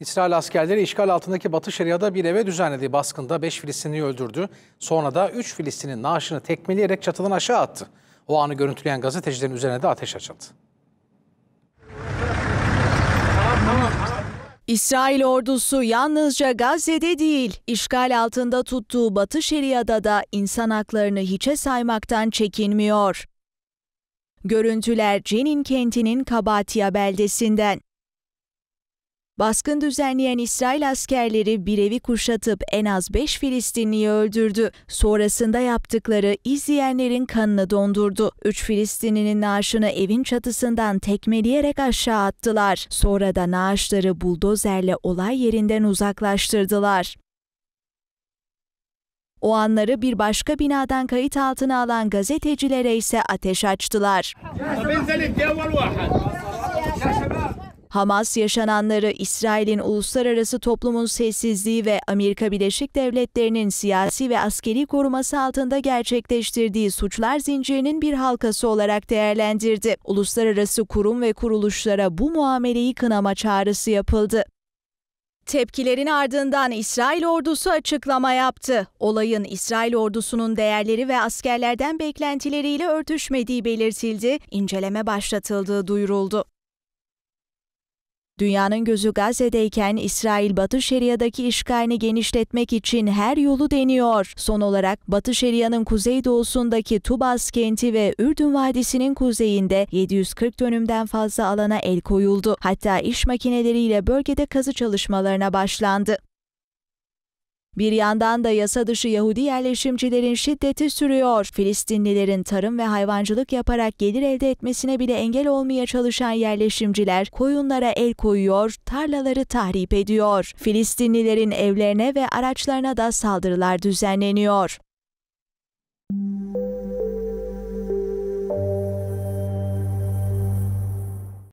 İsrail askerleri işgal altındaki Batı Şeria'da bir eve düzenlediği baskında 5 Filistinliyi öldürdü. Sonra da 3 Filistin'in naaşını tekmeleyerek çatıdan aşağı attı. O anı görüntüleyen gazetecilerin üzerine de ateş açıldı. İsrail ordusu yalnızca Gazze'de değil, işgal altında tuttuğu Batı Şeria'da da insan haklarını hiçe saymaktan çekinmiyor. Görüntüler Cenin kentinin Kabatiya beldesinden. Baskın düzenleyen İsrail askerleri bir evi kuşatıp en az 5 Filistinliyi öldürdü. Sonrasında yaptıkları izleyenlerin kanını dondurdu. 3 Filistinlinin naaşını evin çatısından tekmeleyerek aşağı attılar. Sonra da naaşları buldozerle olay yerinden uzaklaştırdılar. O anları bir başka binadan kayıt altına alan gazetecilere ise ateş açtılar. Hamas yaşananları İsrail'in uluslararası toplumun sessizliği ve Amerika Birleşik Devletleri'nin siyasi ve askeri koruması altında gerçekleştirdiği suçlar zincirinin bir halkası olarak değerlendirdi. Uluslararası kurum ve kuruluşlara bu muameleyi kınama çağrısı yapıldı. Tepkilerin ardından İsrail ordusu açıklama yaptı. Olayın İsrail ordusunun değerleri ve askerlerden beklentileriyle örtüşmediği belirtildi, inceleme başlatıldığı duyuruldu. Dünyanın gözü Gazze'deyken İsrail Batı Şeria'daki işgalini genişletmek için her yolu deniyor. Son olarak Batı Şeria'nın kuzeydoğusundaki Tubas kenti ve Ürdün Vadisi'nin kuzeyinde 740 dönümden fazla alana el koyuldu. Hatta iş makineleriyle bölgede kazı çalışmalarına başlandı. Bir yandan da yasa dışı Yahudi yerleşimcilerin şiddeti sürüyor. Filistinlilerin tarım ve hayvancılık yaparak gelir elde etmesine bile engel olmaya çalışan yerleşimciler koyunlara el koyuyor, tarlaları tahrip ediyor. Filistinlilerin evlerine ve araçlarına da saldırılar düzenleniyor.